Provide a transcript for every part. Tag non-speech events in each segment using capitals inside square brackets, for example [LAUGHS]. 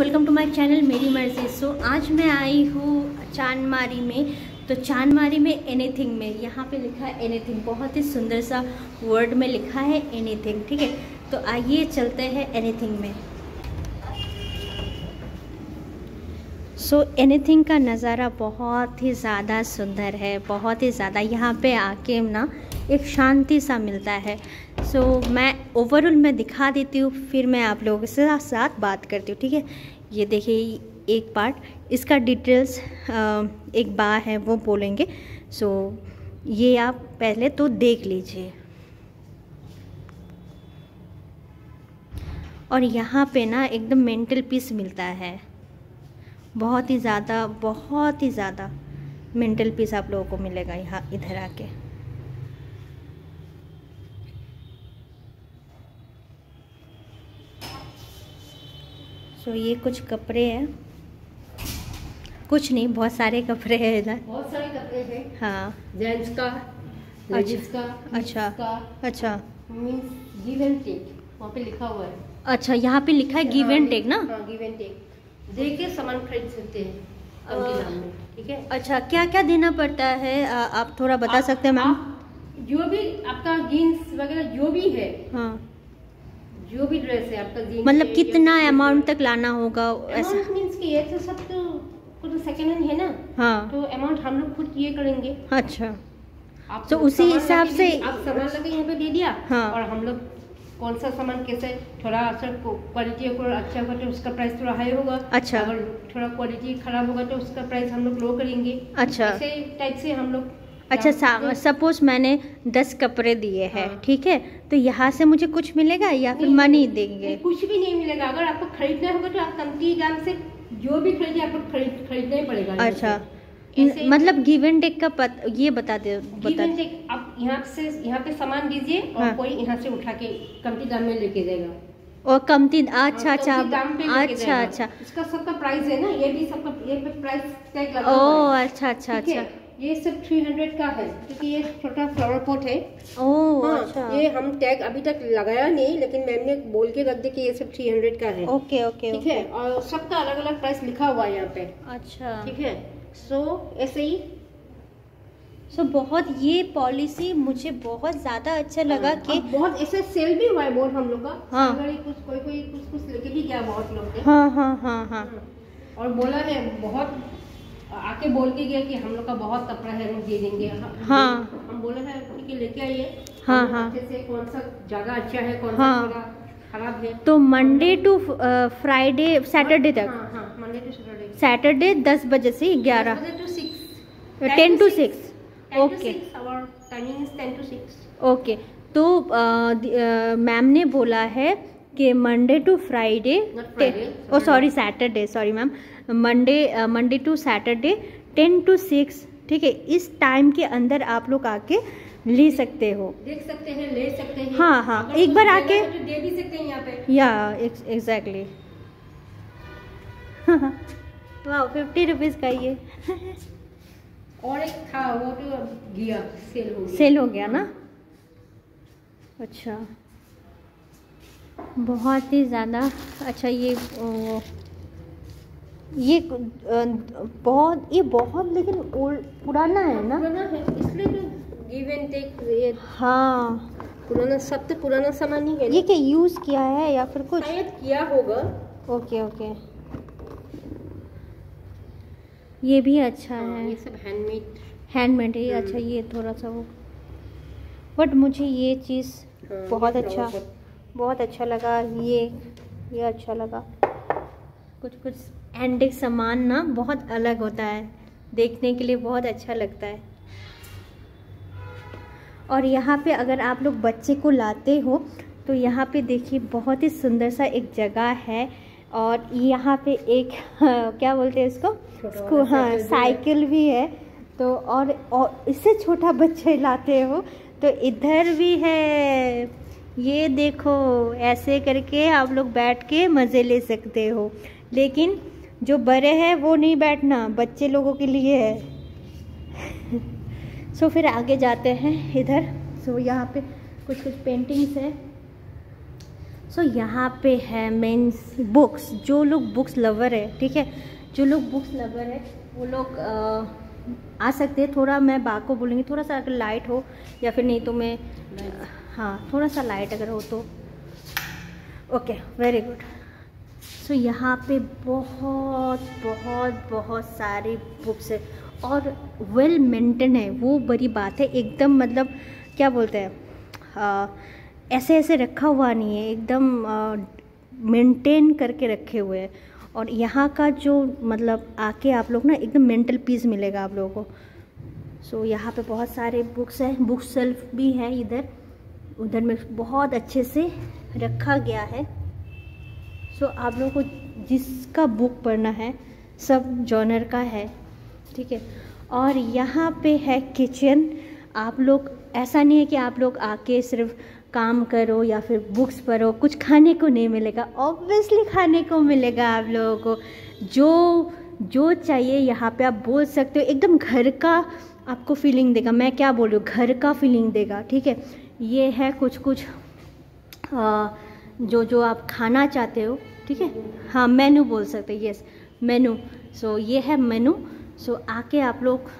Welcome to my channel मेरी मर्ज़ी सो आज मैं आई हूँ चांदमारी में। तो चांदमारी में एनीथिंग में। यहाँ पे लिखा है एनीथिंग बहुत ही सुंदर सा वर्ड में लिखा है एनीथिंग ठीक है? तो आइए चलते हैं एनीथिंग में। सो so, एनीथिंग का नज़ारा बहुत ही ज़्यादा सुंदर है बहुत ही ज़्यादा। यहाँ पे आके ना एक शांति सा मिलता है। सो so, मैं ओवरऑल मैं दिखा देती हूँ फिर मैं आप लोगों के साथ साथ बात करती हूँ ठीक है? ये देखिए एक पार्ट इसका डिटेल्स एक बा है वो बोलेंगे। सो so, ये आप पहले तो देख लीजिए। और यहाँ पे ना एकदम मेंटल पीस मिलता है। बहुत ही ज़्यादा बहुत ही ज़्यादा मेंटल पीस आप लोगों को मिलेगा यहाँ इधर आके। सो ये कुछ कपड़े हैं। कुछ नहीं बहुत सारे कपड़े हैं इधर। बहुत सारे कपड़े हैं। हाँ। जेंट्स का लेडीज़ का अच्छा का। अच्छा। मींस गिव एंड टेक वहाँ पे लिखा हुआ है। अच्छा यहाँ पे लिखा है गिव एंड टेक ना? हाँ गिव एंड टेक दे के सामान खरीद सकते हैं ठीक है? अच्छा क्या क्या देना पड़ता है? आ, आप थोड़ा बता सकते हैं मैम? जो भी आपका जीन्स वगैरह जो भी है हाँ। जो भी ड्रेस है आपका मतलब कितना अमाउंट तक लाना होगा ऐसा? अमाउंट मीन्स कि ये तो सब तो तो सेकंड हैंड है ना? हाँ। तो अमाउंट हम लोग खुद ये करेंगे। अच्छा। आप तो उसी हिसाब से- आप सामान लगे यहाँ पे दे दिया हाँ। और हम लोग कौन सा सामान कैसे थोड़ा असर क्वालिटी अगर अच्छा होगा तो उसका प्राइस थोड़ा हाई होगा। अच्छा। अगर थोड़ा क्वालिटी खराब होगा तो उसका प्राइस हम लोग लो करेंगे। अच्छा। ऐसे टाइप से हम लोग अच्छा सपोज़ मैंने दस कपड़े दिए हैं हाँ। ठीक है? तो यहाँ से मुझे कुछ मिलेगा या फिर मनी देंगे? कुछ भी नहीं मिलेगा। अगर आपको खरीदना होगा तो आप कमती दाम से जो भी खरीदे आपको खरीद खरीदना ही पड़ेगा। अच्छा। मतलब गिव एंड टेक का पत, ये बता दे बता take, आप यहाँ से यहाँ पे सामान दीजिए और हाँ। कोई यहाँ से उठा के कमती दाम में लेके जाएगा। और कमती अच्छा अच्छा। लेके अच्छा अच्छा। इसका सबका प्राइस है ना ये भी सबका ये प्राइस टैग लगा ओ अच्छा अच्छा अच्छा है? ये सब 300 का है क्योंकि ये छोटा फ्लावर पॉट है। ओ हाँ, अच्छा। ये हम टैग अभी तक लगाया नहीं लेकिन मैम ने बोल के रख दिया कि ये सब 300 का है। ओके ओके ठीक है और सबका अलग अलग प्राइस लिखा हुआ है यहाँ पे। अच्छा। ठीक है सो ऐसे ही। सो बहुत ये पॉलिसी मुझे बहुत ज़्यादा अच्छा लगा कि बहुत ऐसे सेल भी हुआ है बहुत हम लोग का। हाँ। कुछ कोई कोई कुछ कुछ लेके भी गया बहुत लोग ने हाँ हाँ हाँ। हाँ और बोला है बहुत आके बोल के गया कि हम लोग का बहुत कपड़ा है हम दे देंगे हाँ। हम बोले हैं ठीक है लेके आइए। हाँ, हाँ। अच्छे से कौन सा ज़्यादा अच्छा है कौन हाँ। सा खराब है। तो मंडे टू फ्राइडे सैटरडे तक? हाँ हाँ मंडे टू सैटरडे सैटरडे दस बजे से ग्यारह। Six ten to six okay timing ten to six okay तो मैम ने बोला है कि Monday to Friday oh sorry Saturday sorry ma'am Monday Monday to Saturday ten to six ठीक है? इस टाइम के अंदर आप लोग आके ले सकते हो। देख सकते हैं ले सकते हैं। हाँ, हाँ, एक बार आके- तो दे भी सकते हैं यहाँ पे। या एग्जैक्टली वाह फिफ्टी रुपीज़ का ये। और एक था वो तो गया सेल हो गया। सेल हो गया ना? अच्छा। बहुत ही ज़्यादा अच्छा ये ओ, ये बहुत ये बहुत लेकिन ओल्ड पुराना है ना? पुराना है इसलिए तो गिव एंड टेक ये हाँ। पुराना सब तो पुराना सामान ही है ये क्या यूज़ किया है या फिर कुछ? शायद किया होगा। Okay okay. ये भी अच्छा हाँ, है। ये सब हैंडमेड हैंडमेड है ये। अच्छा ये थोड़ा सा वो। बट मुझे ये चीज़ हाँ, बहुत अच्छा बहुत अच्छा लगा ये ये अच्छा लगा। कुछ कुछ एंटिक सामान ना बहुत अलग होता है देखने के लिए बहुत अच्छा लगता है। और यहाँ पे अगर आप लोग बच्चे को लाते हो तो यहाँ पे देखिए बहुत ही सुंदर सा एक जगह है और यहाँ पे एक [LAUGHS] क्या बोलते हैं इसको? छोटा इसको हाँ साइकिल भी है। साइकिल भी है। तो और और इससे छोटा बच्चे लाते हो तो इधर भी है। ये देखो, ऐसे करके आप लोग बैठ के मज़े ले सकते हो। लेकिन जो बड़े हैं, वो नहीं बैठना, बच्चे लोगों के लिए है। [LAUGHS] सो फिर आगे जाते हैं, इधर। सो यहाँ पे कुछ कुछ पेंटिंग्स है। सो यहाँ पे है मेन बुक्स जो लोग बुक्स लवर है, ठीक है? जो लोग बुक्स लवर है, वो लोग आ सकते हैं। थोड़ा मैं बाग को बोलूँगी, थोड़ा सा अगर लाइट हो, या फिर नहीं तो मैं हाँ थोड़ा सा लाइट अगर हो तो। ओके वेरी गुड सो यहाँ पे बहुत बहुत बहुत सारी बुक्स है और वेल मेंटेन है। वो बड़ी बात है, एकदम मतलब क्या बोलते हैं ऐसे ऐसे रखा हुआ नहीं है, एकदम मेंटेन करके रखे हुए हैं। और यहाँ का जो मतलब आके आप लोग ना एकदम मेंटल पीस मिलेगा आप लोगों को। सो so, यहाँ पे बहुत सारे बुक्स हैं बुक सेल्फ भी है इधर। उधर में बहुत अच्छे से रखा गया है। सो so, आप लोगों को जिसका बुक पढ़ना है सब जॉनर का है ठीक है? और यहाँ पे है किचन आप लोग ऐसा नहीं है कि आप लोग आके सिर्फ़ काम करो या फिर बुक्स पढ़ो कुछ खाने को नहीं मिलेगा। ऑब्वियसली खाने को मिलेगा आप लोगों को। जो जो चाहिए यहाँ पे आप बोल सकते हो। एकदम घर का आपको फीलिंग देगा। मैं क्या बोल रही हूँ? घर का फीलिंग देगा ठीक है? ये है कुछ कुछ आ, जो जो आप खाना चाहते हो ठीक है? हाँ मेनू बोल सकते हैं यस मेनू सो ये है मेनू सो आके आप लोग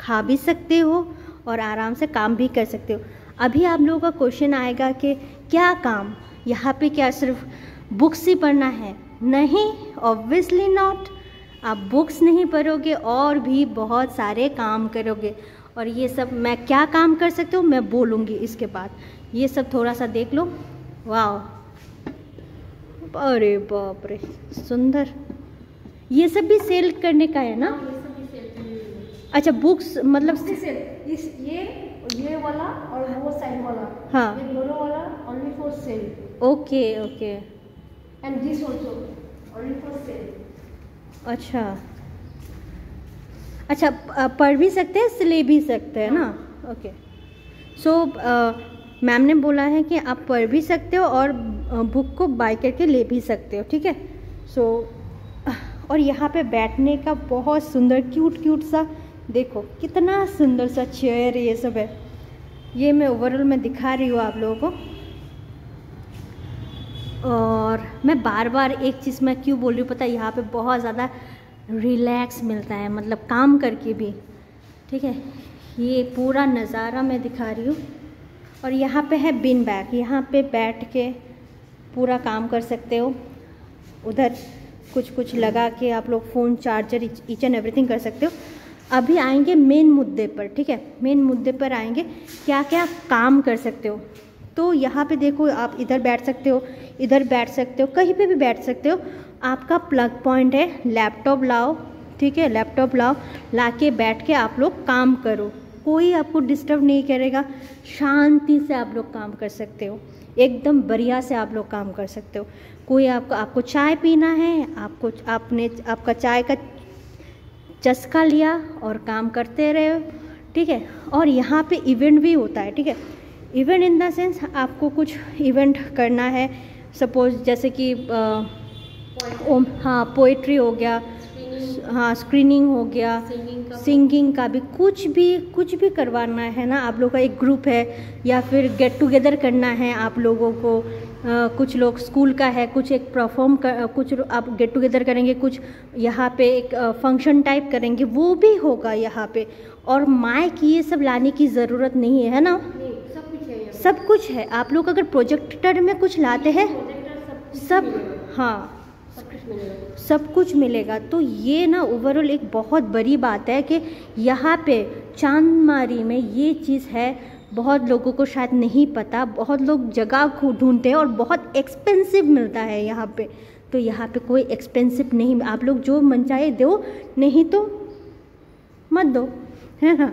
खा भी सकते हो और आराम से काम भी कर सकते हो। अभी आप लोगों का क्वेश्चन आएगा कि क्या काम? यहाँ पे क्या सिर्फ़ बुक्स ही पढ़ना है? नहीं ऑब्वियसली नॉट आप बुक्स नहीं पढ़ोगे, और भी बहुत सारे काम करोगे। और ये सब मैं क्या काम कर सकती हूँ? मैं बोलूँगी इसके बाद। ये सब थोड़ा सा देख लो। वाह अरे बाप रे, सुंदर। ये सब भी सेल करने का है ना? अच्छा बुक्स मतलब इस ये ये वाला और वो साइड वाला। हाँ। ये दोनों वाला only for sale okay okay. And this also only for sale अच्छा। अच्छा पढ़ भी सकते हैं सिले भी सकते हैं ना? ओके। सो मैम ने बोला है कि आप पढ़ भी सकते हो और बुक को बाय करके ले भी सकते हो ठीक है? सो so, और यहाँ पे बैठने का बहुत सुंदर क्यूट क्यूट सा देखो, कितना सुंदर सा चेयर ये सब है। ये मैं ओवरऑल में दिखा रही हूँ आप लोगों को। और मैं बार बार एक चीज़ मैं क्यों बोल रही हूँ, पता है, यहाँ पे बहुत ज़्यादा रिलैक्स मिलता है मतलब काम करके भी। ठीक है? ये पूरा नज़ारा मैं दिखा रही हूँ। और यहाँ पे है बिन बैग यहाँ पे बैठ के पूरा काम कर सकते हो। उधर कुछ कुछ लगा के आप लोग phone charger each and everything कर सकते हो। अभी आएँगे मेन मुद्दे पर, ठीक है? मेन मुद्दे पर आएँगे क्या क्या काम कर सकते हो? तो यहाँ पे देखो, आप इधर बैठ सकते हो, इधर बैठ सकते हो, कहीं पे भी बैठ सकते हो। आपका प्लग पॉइंट है लैपटॉप लाओ, ठीक है? लैपटॉप लाओ ला के बैठ के आप लोग काम करो। कोई आपको डिस्टर्ब नहीं करेगा, शांति से आप लोग काम कर सकते हो। एकदम बढ़िया से आप लोग काम कर सकते हो। कोई आपको आपको चाय पीना है, आपको, आपने, आपका चाय का चस्का लिया और काम करते रहे ठीक है? और यहाँ पे इवेंट भी होता है ठीक है? इवेंट इन द सेंस आपको कुछ इवेंट करना है। सपोज़ जैसे कि हाँ पोइट्री हो गया हाँ स्क्रीनिंग हो गया सिंगिंग का, सिंगिंग का भी कुछ भी कुछ भी करवाना है ना आप लोग का एक ग्रुप है या फिर गेट टुगेदर करना है आप लोगों को कुछ लोग स्कूल का है कुछ एक परफॉर्म कर कुछ आप गेट टुगेदर करेंगे कुछ यहाँ पे एक फ़ंक्शन टाइप करेंगे वो भी होगा यहाँ पे। और माइक ये सब लाने की ज़रूरत नहीं है ना? सब कुछ है सब कुछ है। आप लोग अगर प्रोजेक्टर में कुछ लाते हैं सब हाँ। सब कुछ मिलेगा। तो ये ना ओवरऑल एक बहुत बड़ी बात है कि यहाँ पे चांदमारी में ये चीज़ है, बहुत लोगों को शायद नहीं पता, बहुत लोग जगह ढूंढते हैं और बहुत एक्सपेंसिव मिलता है यहाँ पे। तो यहाँ पे कोई एक्सपेंसिव नहीं, आप लोग जो मन चाहे दो, नहीं तो मत दो। है ना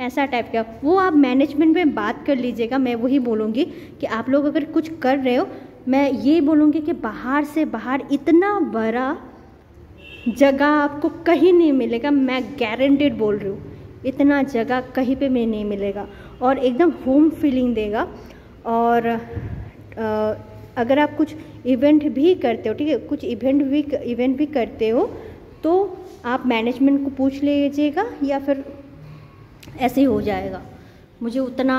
ऐसा टाइप का। वो आप मैनेजमेंट में बात कर लीजिएगा, मैं वही बोलूँगी कि आप लोग अगर कुछ कर रहे हो मैं ये बोलूँगी कि बाहर से बाहर इतना बड़ा जगह आपको कहीं नहीं मिलेगा, मैं गारंटेड बोल रही हूँ, इतना जगह कहीं पे में नहीं मिलेगा और एकदम होम फीलिंग देगा और अगर आप कुछ इवेंट भी करते हो, ठीक है, कुछ इवेंट भी इवेंट भी करते हो तो आप मैनेजमेंट को पूछ लीजिएगा या फिर ऐसे ही हो जाएगा। मुझे उतना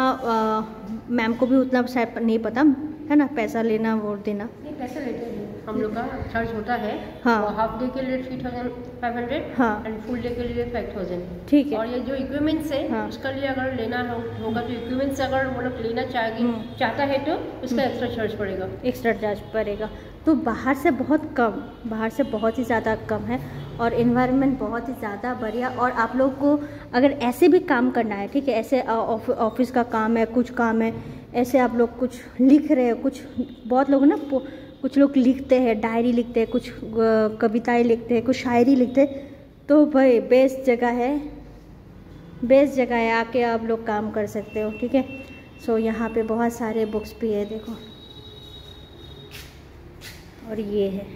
मैम को भी उतना नहीं पता, है ना? पैसा लेना, वोट देना। नहीं, पैसा लेते हम लोग का चार्ज होता है हाँ। हाफ़ डे के लिए थ्री थाउज़ेंड फाइव हंड्रेड हाँ। एंड फुल डे के लिए फाइव थाउज़ेंड ठीक है और ये जो इक्विपमेंट्स है हाँ। उसका लिए अगर लेना हो, होगा तो इक्विपमेंट्स अगर वो लोग लेना चाहेगी हम्म। चाहता है तो उसका एक्स्ट्रा चार्ज पड़ेगा एक्स्ट्रा चार्ज पड़ेगा तो बाहर से बहुत कम बाहर से बहुत ही ज़्यादा कम है और इन्वायरमेंट बहुत ही ज़्यादा बढ़िया और आप लोग को अगर ऐसे भी काम करना है ठीक है ऐसे ऑफ़िस का काम है कुछ काम है ऐसे आप लोग कुछ लिख रहे हो कुछ बहुत लोग ना कुछ लोग लिखते हैं, डायरी लिखते हैं, कुछ कविताएँ लिखते हैं, कुछ शायरी लिखते हैं। तो भाई बेस्ट जगह है। बेस्ट जगह है आके आप लोग काम कर सकते हो, ठीक है? सो यहाँ पे बहुत सारे बुक्स भी है, देखो। और ये है।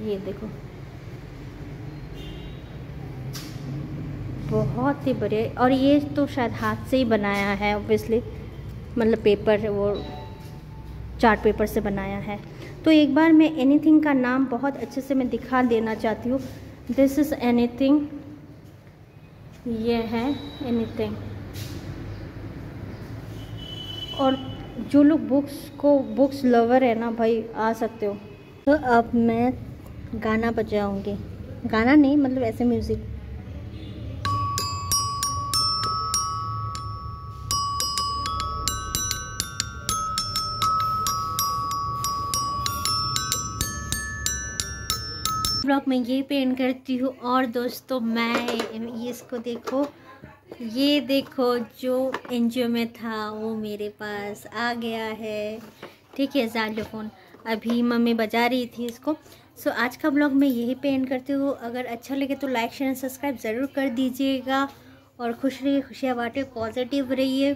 ये देखो। बहुत ही बढ़िया। और ये तो शायद हाथ से ही बनाया है ऑब्वियसली मतलब पेपर वो। चार्ट पेपर से बनाया है। तो एक बार मैं एनीथिंग का नाम बहुत अच्छे से मैं दिखा देना चाहती हूँ। दिस इज़ एनीथिंग ये है एनीथिंग और जो लोग बुक्स को बुक्स लवर है ना भाई, आ सकते हो। तो अब मैं गाना बजाऊँगी। गाना नहीं मतलब ऐसे म्यूज़िक ब्लॉग में ये पेंट करती हूँ और दोस्तों मैं ये इसको देखो, ये देखो जो एनजीओ में था, वो मेरे पास आ गया है। ठीक है जालोफोन अभी मम्मी बजा रही थी इसको। सो आज का ब्लॉग मैं यही पेंट करती हूँ। अगर अच्छा लगे तो लाइक शेयर एंड सब्सक्राइब ज़रूर कर दीजिएगा। और खुश रहिए, खुशियाँ बांटे पॉजिटिव रहिए।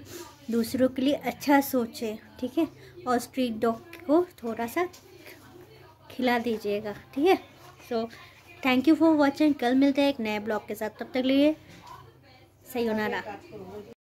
दूसरों के लिए अच्छा सोचे, ठीक है? और स्ट्रीट डॉग को थोड़ा सा खिला दीजिएगा, ठीक है? So thank you for watching कल मिलते हैं एक नए ब्लॉग के साथ। तब तक लिए, सही होना